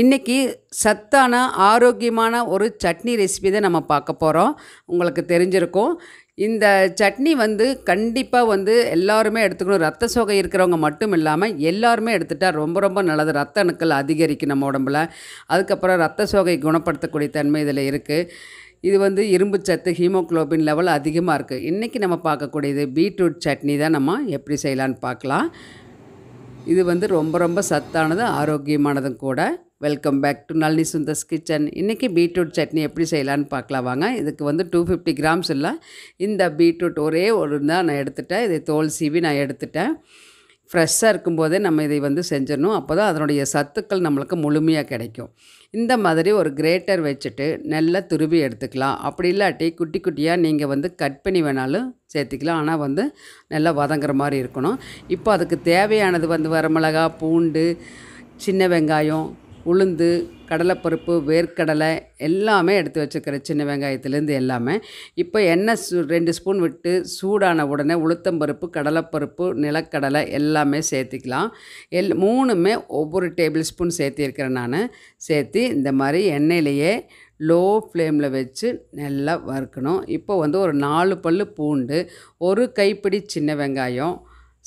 இன்றைக்கி சத்தான ஆரோக்கியமான ஒரு சட்னி ரெசிபி தான் நம்ம பார்க்க போகிறோம் உங்களுக்கு தெரிஞ்சிருக்கும். இந்த சட்னி வந்து கண்டிப்பாக வந்து எல்லாருமே எடுத்துக்கணும். ரத்த சோகை இருக்கிறவங்க மட்டும் இல்லாமல் எல்லாருமே எடுத்துட்டால் ரொம்ப ரொம்ப நல்லது. ரத்த அணுக்கள் அதிகரிக்கும் நம்ம உடம்புல. அதுக்கப்புறம் ரத்த சோகை குணப்படுத்தக்கூடிய தன்மை இதில் இருக்குது இது வந்து இரும்பு சத்து ஹீமோக்ளோபின் லெவல் அதிகமாக இருக்குது இன்றைக்கி நம்ம பார்க்கக்கூடியது பீட்ரூட் சட்னி தான் நம்ம எப்படி செய்யலான்னு பார்க்கலாம். இது வந்து ரொம்ப ரொம்ப சத்தானதும் ஆரோக்கியமானதும் கூட. Welcome back to Nalini Sundar's kitchen இன்றைக்கி பீட்ரூட் சட்னி எப்படி செய்யலான்னு பார்க்கலாம் வாங்க. இதுக்கு வந்து டூ ஃபிஃப்டி கிராம்ஸ் இல்லை. இந்த பீட்ரூட் ஒரே ஒரு தான் நான் எடுத்துட்டேன். இதை தோல் சீவி நான் எடுத்துட்டேன். ஃப்ரெஷ்ஷாக இருக்கும்போதே நம்ம இதை வந்து செஞ்சிடணும். அப்போ தான் அதனுடைய சத்துக்கள் நம்மளுக்கு முழுமையாக கிடைக்கும். இந்த மாதிரி ஒரு கிரேட்டர் வச்சுட்டு நல்லா துருவி எடுத்துக்கலாம். அப்படி இல்லாட்டி குட்டி குட்டியாக நீங்கள் வந்து கட் பண்ணி வேணாலும் சேர்த்திக்கலாம். ஆனால் வந்து நல்லா வதங்குற மாதிரி இருக்கணும். இப்போ அதுக்கு தேவையானது வந்து வரமிளகா பூண்டு சின்ன வெங்காயம் உளுந்து கடலைப்பருப்பு வேர்க்கடலை எல்லாமே எடுத்து வச்சுக்கிறேன் சின்ன வெங்காயத்துலேருந்து எல்லாமே. இப்போ எண்ணெய் சூ ரெண்டு ஸ்பூன் விட்டு சூடான உடனே உளுத்தம்பருப்பு கடலைப்பருப்பு நிலக்கடலை எல்லாமே சேர்த்திக்கலாம். எல் மூணுமே ஒவ்வொரு டேபிள் ஸ்பூன் சேர்த்திருக்கிறேன் நான். சேர்த்து இந்த மாதிரி எண்ணெயிலேயே லோ ஃப்ளேமில் வச்சு நல்லா வறுக்கணும். இப்போ வந்து ஒரு நாலு பல் பூண்டு ஒரு கைப்பிடி சின்ன வெங்காயம்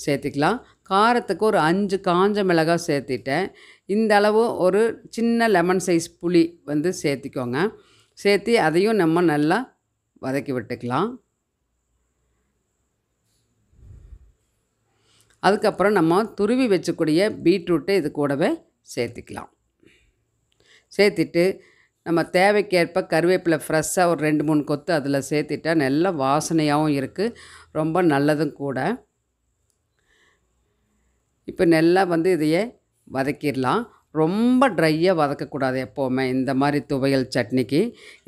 சேர்த்திக்கலாம். காரத்துக்கு ஒரு அஞ்சு காஞ்ச மிளகாய் சேர்த்திட்டேன். இந்த அளவு ஒரு சின்ன லெமன் சைஸ் புளி வந்து சேர்த்திக்கோங்க. சேர்த்து அதையும் நம்ம நல்லா வதக்கி விட்டுக்கலாம். அதுக்கப்புறம் நம்ம துருவி வச்சக்கூடிய பீட்ரூட்டை இது கூடவே சேர்த்திக்கலாம். சேர்த்திட்டு நம்ம தேவைக்கேற்ப கருவேப்பிலை ஃப்ரெஷ்ஷாக ஒரு ரெண்டு மூணு கொத்து அதில் சேர்த்திட்டா நல்ல வாசனையாகவும் இருக்குது ரொம்ப நல்லதும் கூட. இப்போ நல்லா வந்து இதையே வதக்கிடலாம். ரொம்ப ட்ரையாக வதக்கக்கூடாது எப்போவுமே. இந்த மாதிரி துவையல் சட்னிக்கு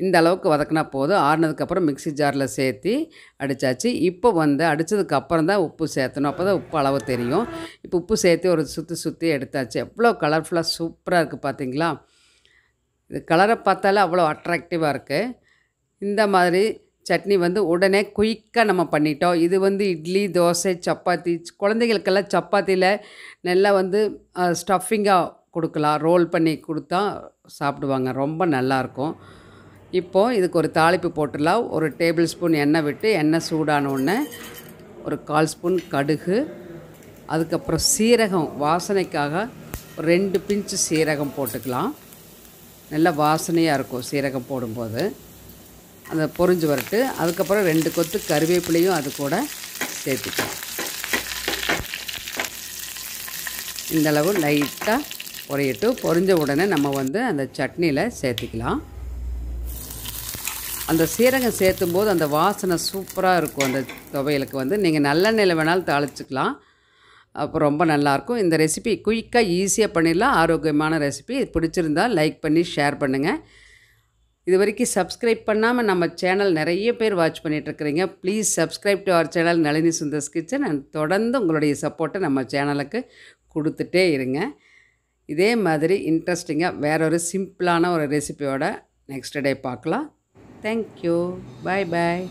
இந்த அளவுக்கு வதக்கினா போதும். ஆறுனதுக்கப்புறம் மிக்சி ஜாரில் சேர்த்து அடித்தாச்சு இப்போ வந்து அடித்ததுக்கப்புறம் தான் உப்பு சேர்த்தணும். அப்போ தான் உப்பு அளவு தெரியும். இப்போ உப்பு சேர்த்து ஒரு சுற்றி சுற்றி எடுத்தாச்சு. எவ்வளோ கலர்ஃபுல்லாக சூப்பராக இருக்குது பார்த்தீங்களா? இது கலரை பார்த்தாலே அவ்வளோ அட்ராக்டிவாக இருக்குது இந்த மாதிரி சட்னி வந்து உடனே குயிக்காக நம்ம பண்ணிட்டோம். இது வந்து இட்லி தோசை சப்பாத்தி குழந்தைகளுக்கெல்லாம் சப்பாத்தியில் நல்லா வந்து ஸ்டஃபிங்காக கொடுக்கலாம். ரோல் பண்ணி கொடுத்தா சாப்பிடுவாங்க. ரொம்ப நல்லாயிருக்கும் இப்போது இதுக்கு ஒரு தாளிப்பு போட்டுடலாம். ஒரு டேபிள் ஸ்பூன் எண்ணெய் விட்டு எண்ணெய் சூடான உடனே ஒரு கால் ஸ்பூன் கடுகு. அதுக்கப்புறம் சீரகம் வாசனைக்காக ஒரு ரெண்டு பிஞ்சு சீரகம் போட்டுக்கலாம். நல்ல வாசனையாக இருக்கும் சீரகம் போடும்போது. அந்த பொறிஞ்சு வரட்டு. அதுக்கப்புறம் ரெண்டு கொத்து கருவேப்பிலையும் அது கூட சேர்த்துக்கலாம். இந்தளவு லைட்டாக பொரியட்டு. பொரிஞ்ச உடனே நம்ம வந்து அந்த சட்னியில் சேர்த்துக்கலாம். அந்த சீரகம் சேர்த்தும் போது அந்த வாசனை சூப்பராக இருக்கும். அந்த துவையலுக்கு வந்து நீங்கள் நல்லெண்ணெயில் வேணாலும் தாளிச்சிக்கலாம். அப்போ ரொம்ப நல்லாயிருக்கும் இந்த ரெசிபி குயிக்காக ஈஸியாக பண்ணிடலாம். ஆரோக்கியமான ரெசிபி. பிடிச்சிருந்தால் லைக் பண்ணி ஷேர் பண்ணுங்கள் இது வரைக்கும் சப்ஸ்கிரைப் பண்ணாமல் நம்ம சேனல் நிறைய பேர் watch பண்ணிகிட்ருக்குறீங்க please subscribe to our channel Nalini Sundar's kitchen and தொடர்ந்து உங்களுடைய சப்போர்ட்டை நம்ம சேனலுக்கு கொடுத்துட்டே இருங்க. இதே மாதிரி இன்ட்ரெஸ்டிங்காக வேற ஒரு சிம்பிளான ஒரு ரெசிபியோட நெக்ஸ்ட் டே பார்க்கலாம். தேங்க்யூ பாய் பாய்